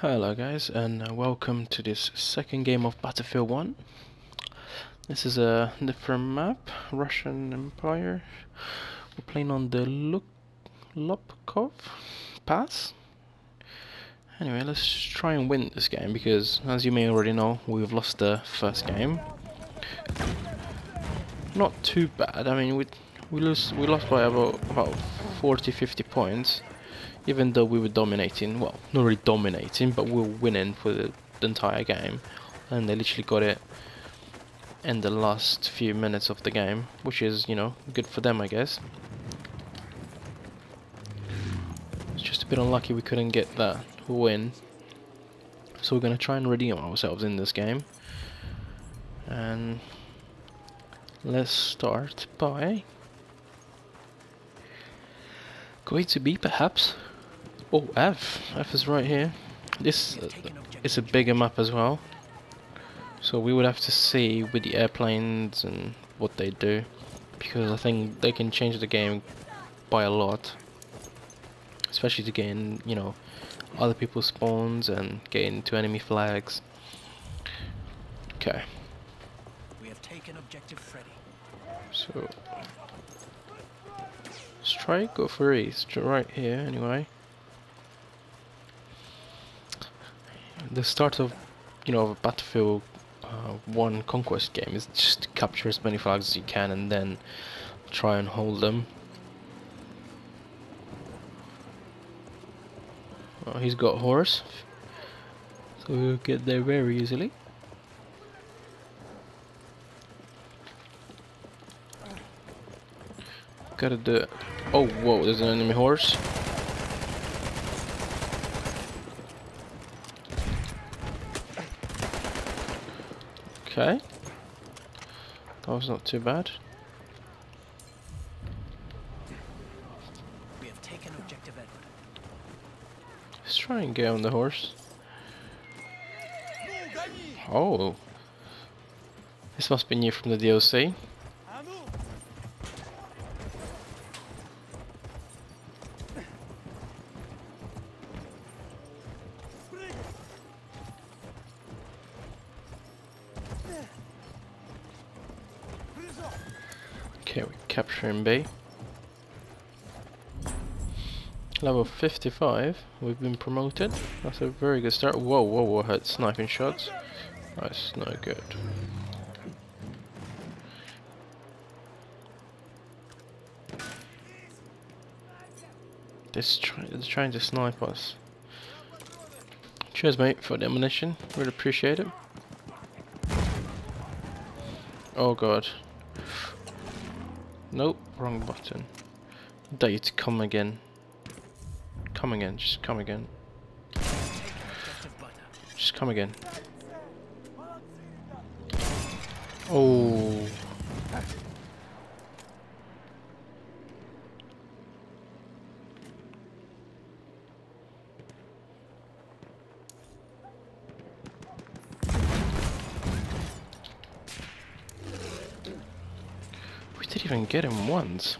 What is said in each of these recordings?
Hello guys and uh, welcome to this second game of Battlefield 1. This is a different map, Russian Empire. We're playing on the Luk Lopkov Pass. Anyway, let's try and win this game because as you may already know, we've lost the first game. Not too bad, I mean we we lose we lost by about about 40 50 points even though we were dominating, well, not really dominating, but we were winning for the, the, entire game, and they literally got it in the last few minutes of the game, which is, you know, good for them, I guess. It's just a bit unlucky we couldn't get that win, so we're going to try and redeem ourselves in this game, and let's start by going to be perhaps Oh, F. F is right here. This uh, is a bigger map as well. So we would have to see with the airplanes and what they do. Because I think they can change the game by a lot. Especially to gain, you know, other people's spawns and get into enemy flags. Okay. We have taken objective Freddy. So strike go for east right here anyway. The start of you know battlefield uh, one conquest game is just capture as many flags as you can and then try and hold them. Oh, he's got horse. So we'll get there very easily. Gotta do it. Oh whoa there's an enemy horse Okay. That was not too bad. We have taken objective Edward. Let's try and get on the horse. Oh. This must be new from the DLC. B. Level 55, we've been promoted. That's a very good start. Whoa, whoa, whoa, had sniping shots. That's no good. This try trying to snipe us. Cheers, mate, for the ammunition. Really appreciate it. Oh god. Nope, wrong button. Date, come again. Come again, just come again. Just come again. Oh. Get him once.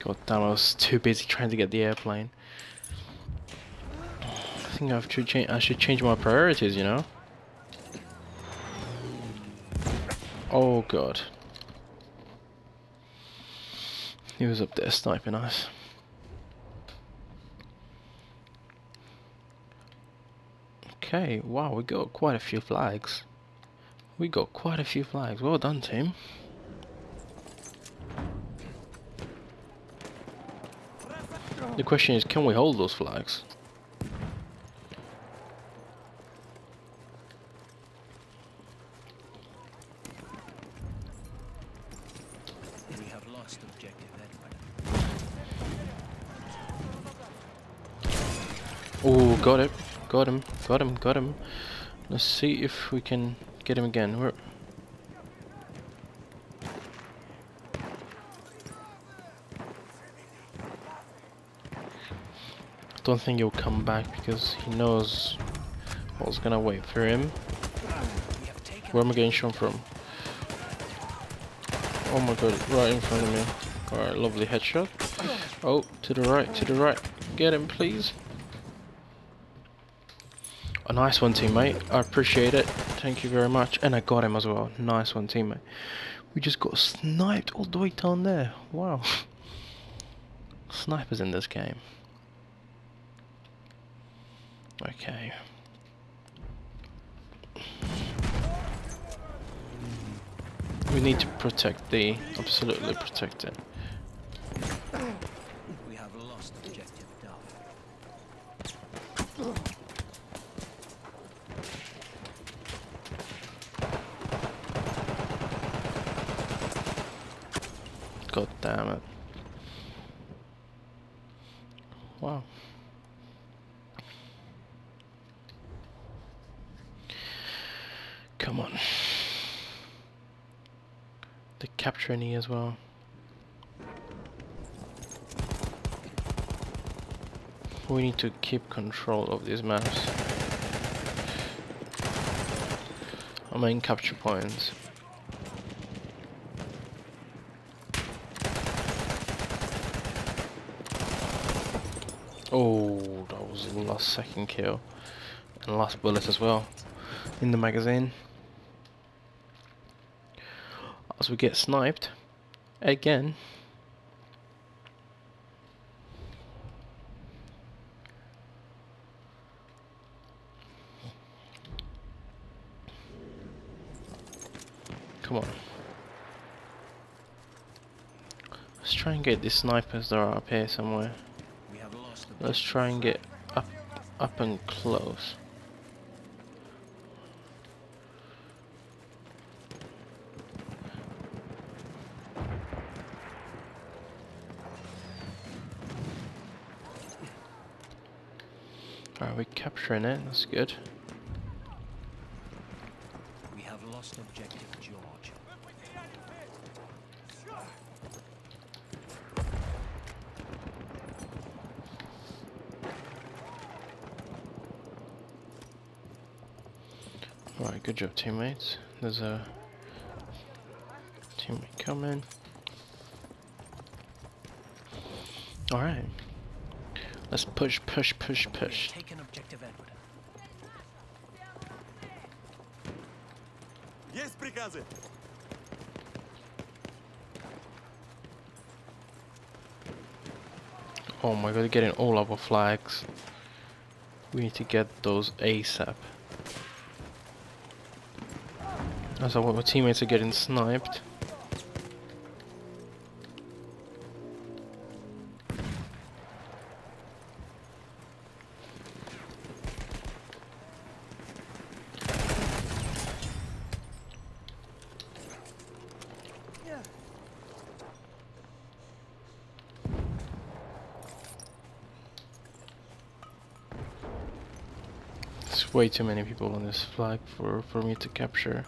God damn, I was too busy trying to get the airplane. I think I have to change. I should change my priorities, you know. Oh god. He was up there sniping us. Okay, wow, we got quite a few flags. We got quite a few flags. Well done, team. The question is, can we hold those flags? We have lost objective Edward. Oh, got it. Got him. Got him. Got him. Let's see if we can get him again. Where? Don't think he'll come back because he knows what's gonna wait for him. Where am I getting shot from? Oh my god, right in front of me. Alright, lovely headshot. Oh, to the right, to the right. Get him, please. A nice one, teammate. I appreciate it. Thank you very much. And I got him as well. Nice one, teammate. We just got sniped all the way down there. Wow. Snipers in this game. Okay. We need to protect the... Absolutely protect it. We have lost objective. God damn it. Wow. Come on. The capture any as well. We need to keep control of these maps. Our main capture points. Oh, that was the last second kill. And last bullet as well. In the magazine. As we get sniped. Again. Come on. Let's try and get these snipers that are up here somewhere. We have lost objective Let's try and get up up and close. Alright, we're capturing it, that's good. We have lost objective George. Alright, good job teammates. There's a teammate coming. Alright. Let's push, push, push, We have push. taken objective Edward. Есть приказы! Oh my god, getting all our flags. We need to get those ASAP. As our my teammates are getting sniped. Way too many people on this flag for, for me to capture.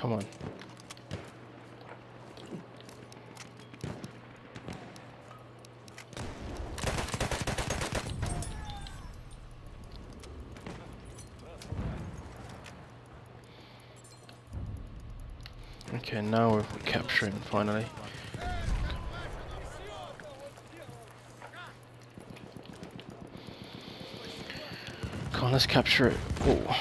Come on. Okay, now we're capturing finally. Come on, let's capture it. Oh.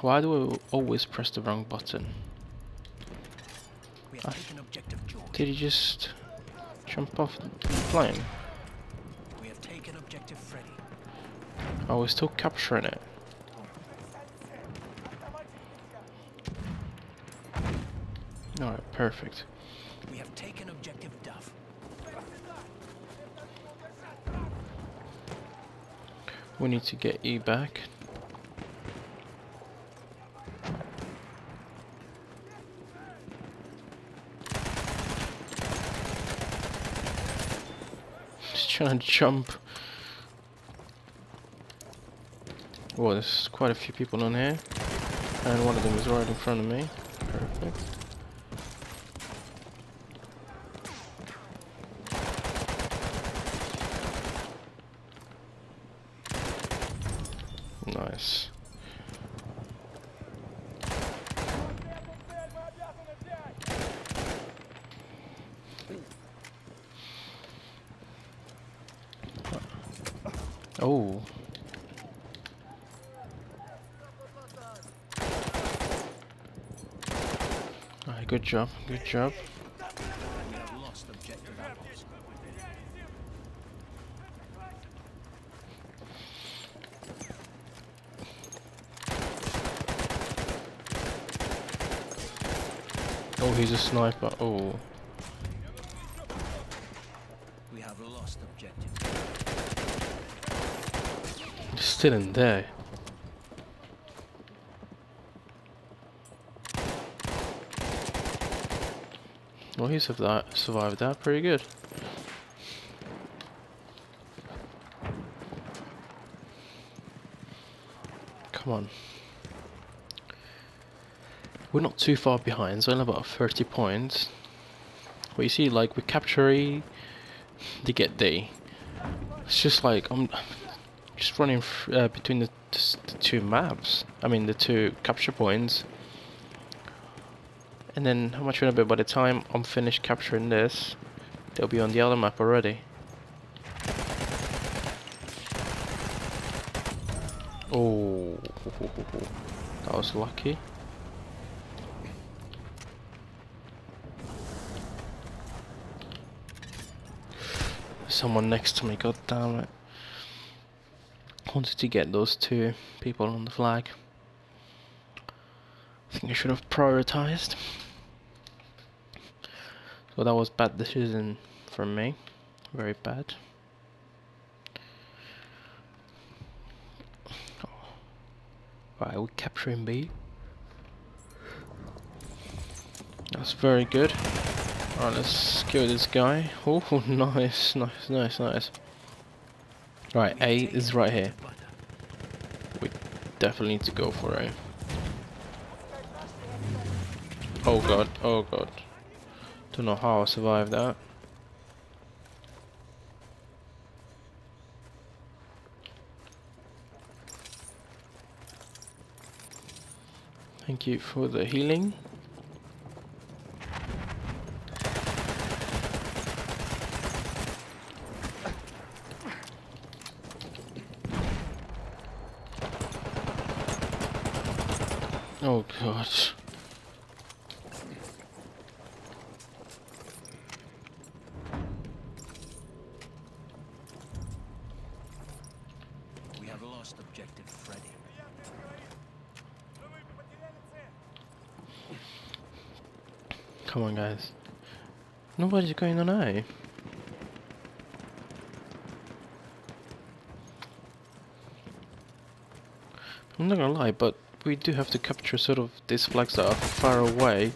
Why do I always press the wrong button? Ah. taken objective George. Did he just jump off the plane? We have taken objective Freddy. Oh, we're still capturing it. Perfect. We have taken objective Duff. We need to get E back. Just trying to jump. Well, there's quite a few people on here. And one of them is right in front of me. Perfect. Job, good job. We have lost objective apples. Oh, he's a sniper. Oh. We have lost objective. Still in there. Well, he survived, that pretty good. Come on. We're not too far behind, it's only about 30 points. But you see, like, we capture A, they get D. It's just like, I'm just running uh, between the, the two maps. I mean, the two capture points. And then, how much will it be by the time I'm finished capturing this? They'll be on the other map already. Oh, that was lucky. Someone next to me, god damn it. Wanted to get those two people on the flag. I think I should have prioritized. So that was bad decision for me. Very bad. Oh. Right, we're capturing B. That's very good. Alright, let's kill this guy. Oh, nice, nice, nice, nice. Right, A is right here. We definitely need to go for A. Oh god, oh god. Don't know how I survived that. Thank you for the healing. Oh god. We have lost objective Freddy. Come on guys. Nobody's going on A. I'm not gonna lie, but we do have to capture sort of these flags that are far away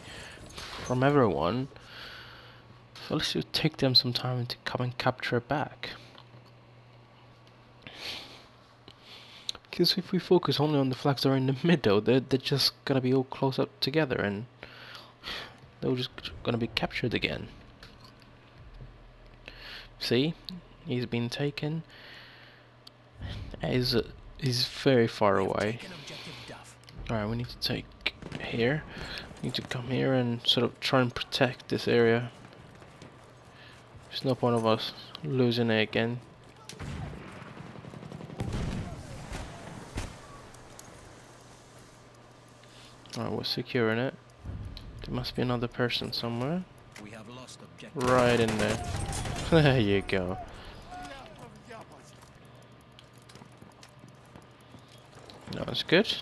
from everyone. So let's just take them some time to come and capture back. Because if we focus only on the flags that are in the middle, they're, they're just gonna be all close up together and they're just gonna be captured again. See? He's been taken. He's, he's very far away. Taken objective Duff. Alright, we need to take here. We need to come here and sort of try and protect this area. There's no point of us losing it again. Alright, we're securing it. There must be another person somewhere. We have lost objective. Right in there. There you go. That's good.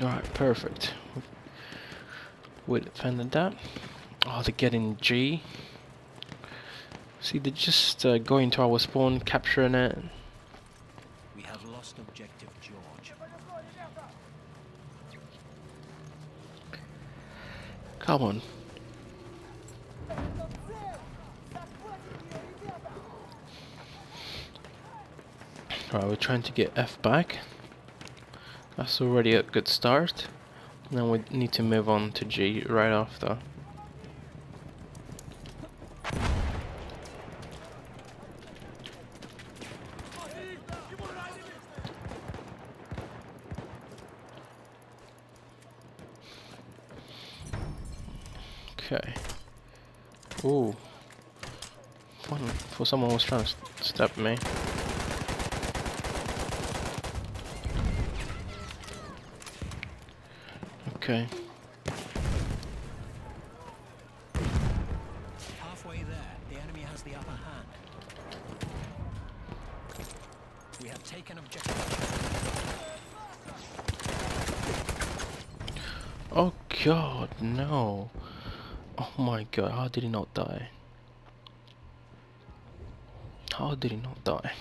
Alright, perfect. We defended that. Oh, they're getting G. See, they're just uh, going to our spawn, capturing it. We have lost objective George. Come on. Right, we're trying to get F back. That's already a good start. Now we need to move on to G right after. Okay. Ooh. Fun for someone was trying to st- stab me. Okay. Halfway there, the enemy has the upper hand. We have taken objective. Oh god, no. Oh my god, how did he not die? How did he not die?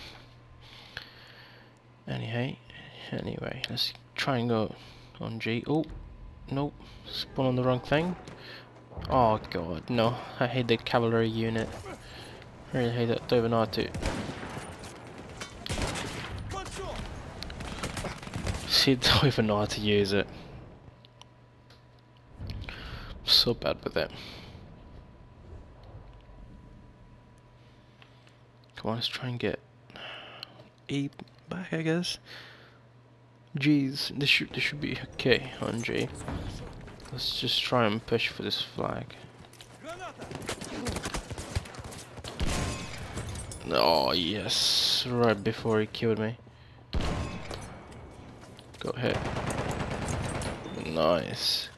Anyway, anyway, let's try and go on G. Oh, nope, spawn on the wrong thing. Oh god, no, I hate the cavalry unit. I really hate that, don't even know how to. See, don't even know how to use it. So bad with it. Come on, let's try and get E back, I guess. G's, this should this should be okay on G. Let's just try and push for this flag. Oh yes, right before he killed me. Go ahead. Nice.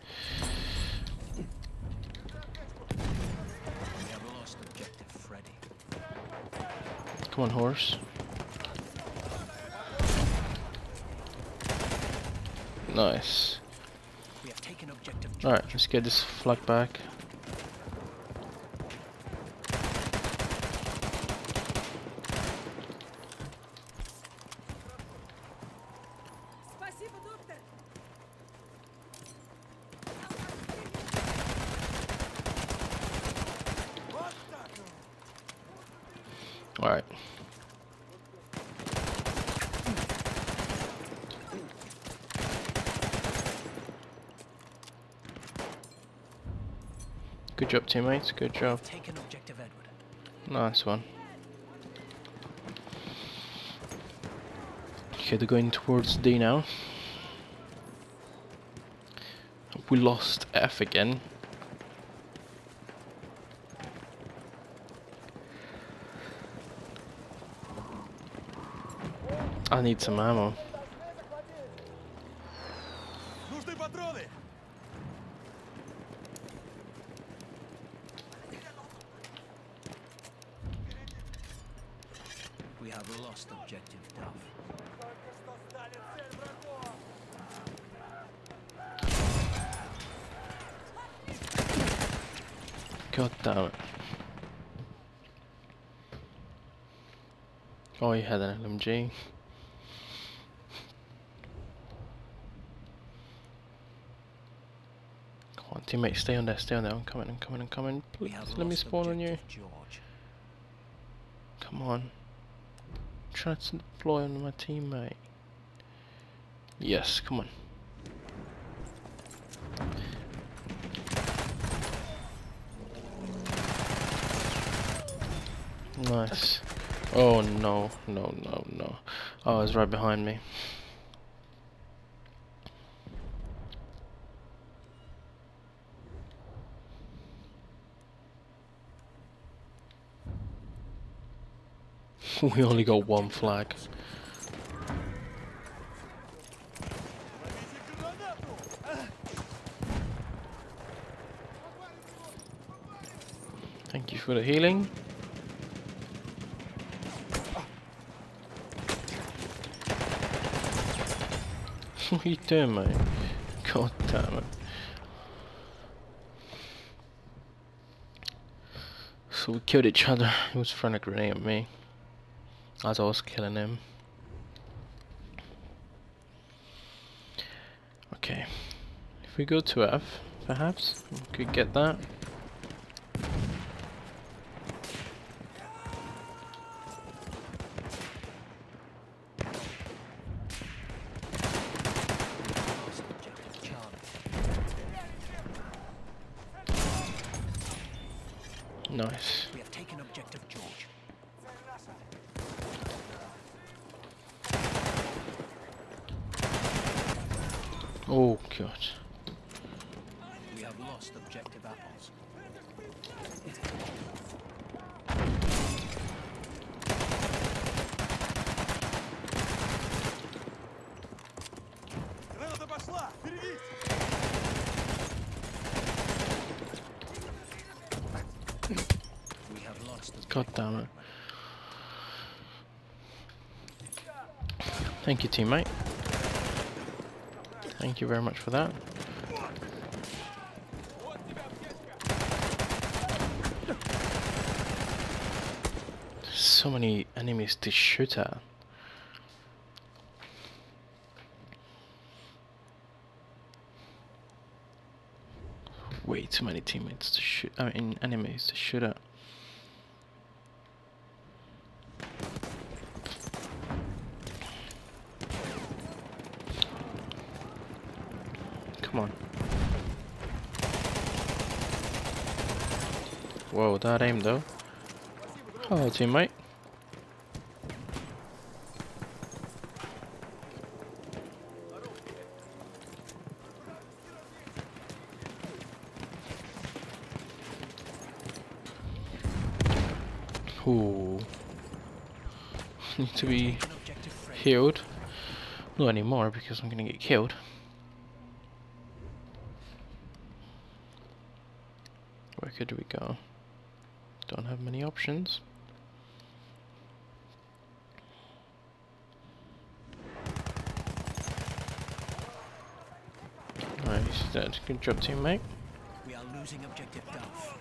Come on, horse. Nice. Alright, let's get this flag back. Alright. Good job, teammates. Good job. Taken objective Edward. Nice one. Okay, they're going towards D now. We lost F again. I need some ammo. We have lost objective Duff. God damn it. Oh, you had an LMG. Come on, teammate, stay on there, stay on there. I'm coming, I'm coming, I'm coming. Please, let me spawn on you. George. Come on. Try to deploy on my teammate. Yes, come on. Nice. Oh no, no, no, no. Oh, it's right behind me. we only got one flag. Thank you for the healing. what are you doing, mate? God damn it. So we killed each other. He was throwing a grenade at me as I was killing him. Okay, if we go to F, perhaps, we could get that. Nice. We have taken objective George. Oh god. We have lost objective apples. Граната пошла! Берегись! We have lost objective God damn it. Thank you, teammate. Thank you very much for that. So many enemies to shoot at. Way too many teammates to shoot. I mean, enemies to shoot at. Come on. Whoa, that aim though. Hello, teammate. Ooh. Need to be healed. Not anymore because I'm gonna get killed. Where could we go? Don't have many options. Nice, dead. Good job, teammate. We are losing objective Duff.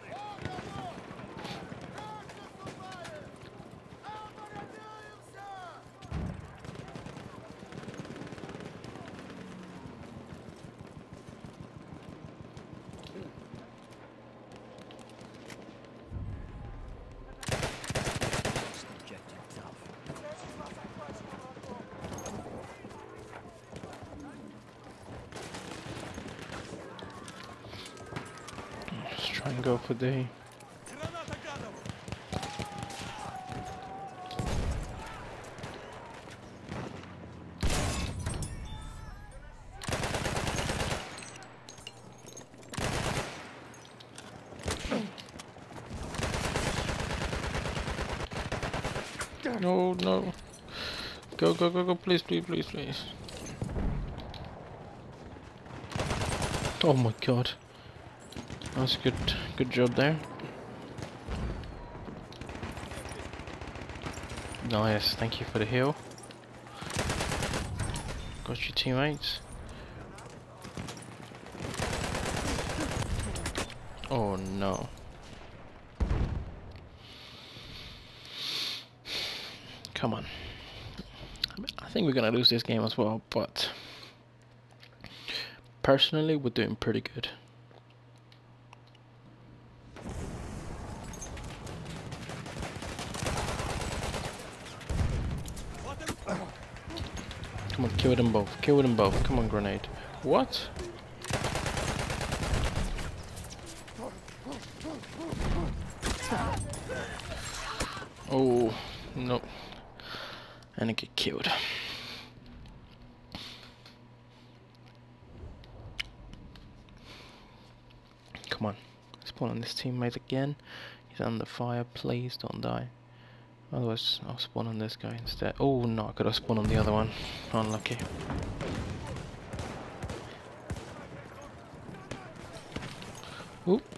No, no. Go, go, go, go, please, please, please, please. Oh my god. That's a good, good job there. Nice, thank you for the heal. Got your teammates. Oh no. Come on. I think we're going to lose this game as well, but personally, we're doing pretty good. Come on, kill them both. Kill them both. Come on, grenade. What? Oh, no. And get killed. Come on. Spawn on this teammate again. He's under fire. Please don't die. Otherwise, I'll spawn on this guy instead. Oh no, I could have spawned on the other one. Unlucky. Oop.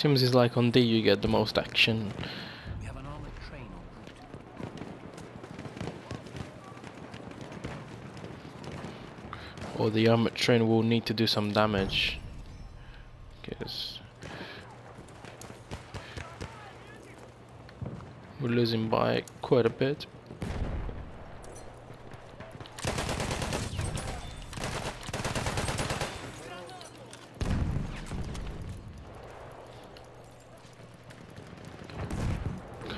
Seems it's like on D you get the most action. We have an armored train en route. Or the armored train will need to do some damage. Because we're losing by quite a bit.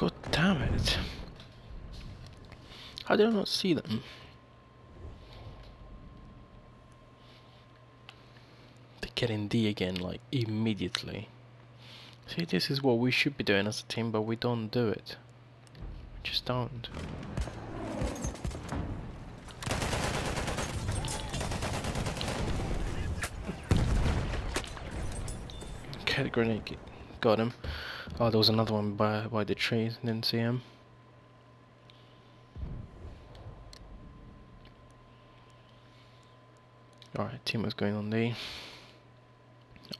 God damn it. How did I not see them? They get in D again, like, immediately. See, this is what we should be doing as a team, but we don't do it. We just don't. Okay, the grenade got him. Oh, there was another one by by the trees. Didn't see him. Alright, team was going on the.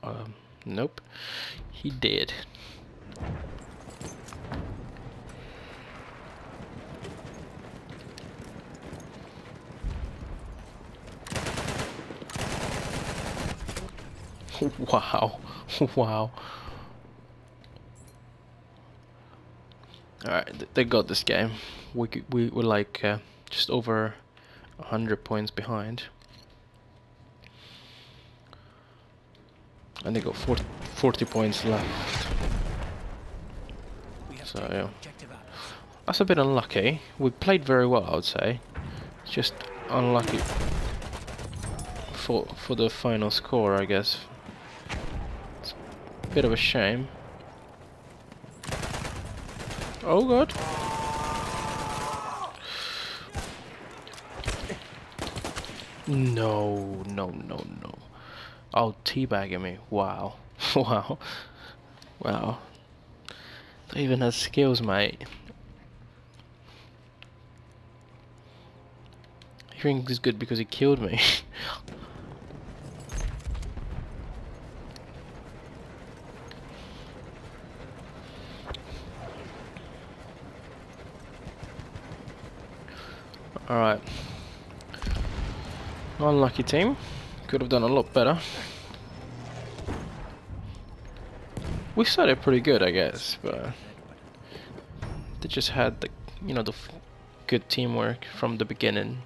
Um, nope. He did. wow. wow. Alright, they got this game. We we were like uh, just over a hundred points behind, and they got 40, 40 points left. So, yeah. That's a bit unlucky. We played very well, I would say. It's just unlucky for for the final score, I guess. It's a bit of a shame. Oh god. No, no, no, no. Oh, teabagging me. Wow. wow. Wow. That even has skills, mate. He thinks he's good because he killed me. Alright. Unlucky team. Could have done a lot better. We started pretty good, I guess, but they just had the, you know, the good teamwork from the beginning.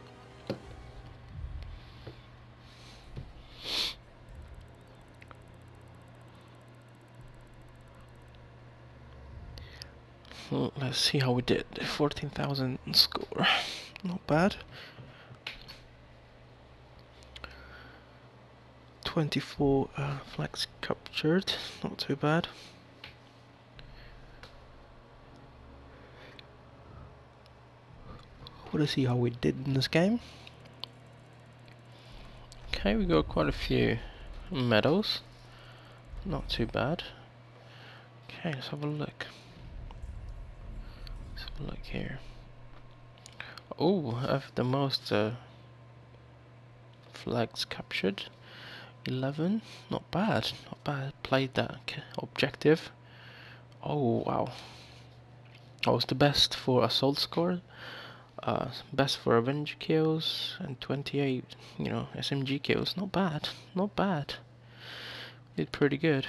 Let's see how we did. 14,000 score. Not bad. 24 uh, captured. Not too bad. Want to see how we did in this game? Okay, we got quite a few medals. Not too bad. Okay, let's have a look. Let's have a look here. Oh, I have the most uh, flags captured. 11. Not bad. Not bad. Played that objective. Oh, wow. I was the best for assault score. Uh, best for Avenger kills and 28, you know, SMG kills. Not bad, not bad. Did pretty good.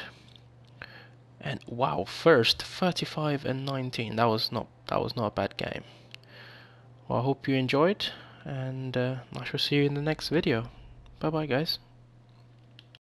And wow, first 35 and 19. That was not that was not a bad game. Well, I hope you enjoyed, and uh, I shall see you in the next video. Bye bye, guys.